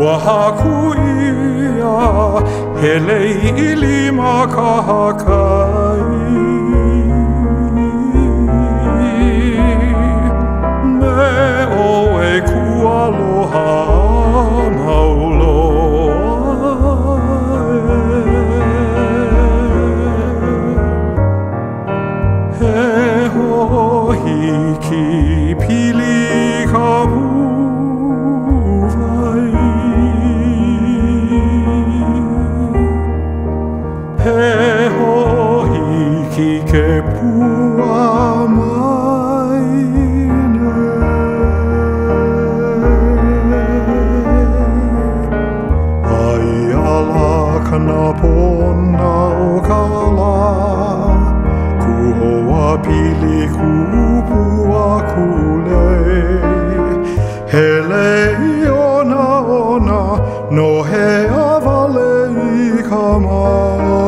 Ua haku ia, he lei i lima ka hakai. Me o e kua aloha. he ho i ki ke pua mai o kala, ku hoa pili ku pua kulei. ona ona, no he avalei kamai.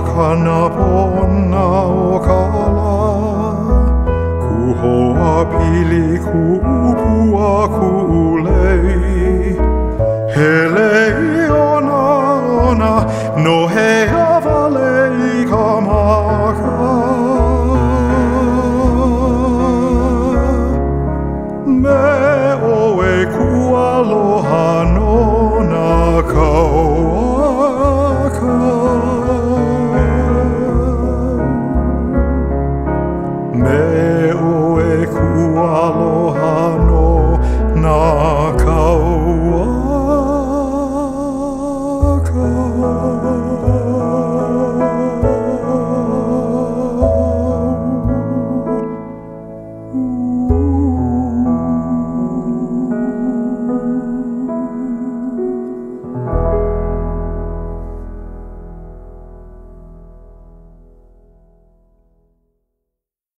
kana pona o kala ku ho a pili ku upu a ku lei he lei ona ona no he ava me o e ku no aloha no nā kaua Ooh.